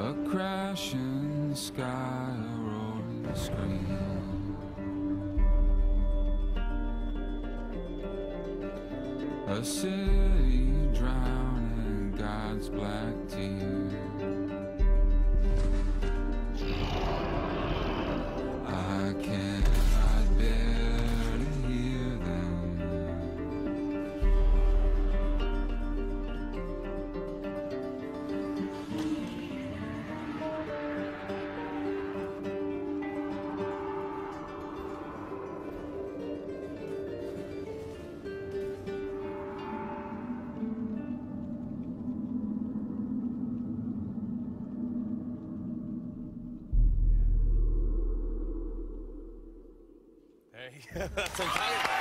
A crashing sky, a rolling screen. A city drowning in God's black tears. Hey, that's entirely.